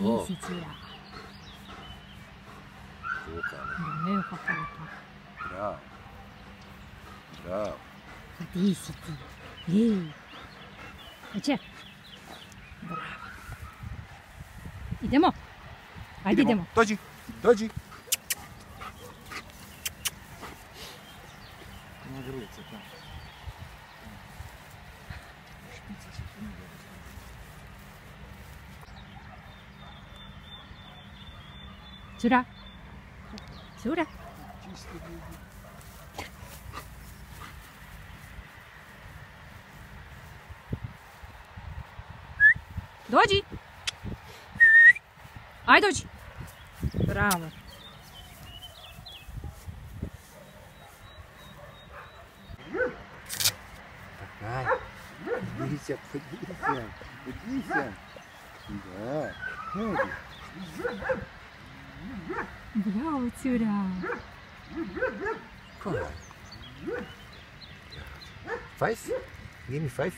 うん、いい節やどうかね目をかけるとラーラーだっていい節イエーイこちらブラーいても相手でも大事大事面白いやつやった Сюда. Сюда. Чисто люди. Доджі. Ай, доджі. Браво. Ай. Подивіться, подивіться. Подивіться. Да. Ході. bravo, Tsuda. Come on. Give me five.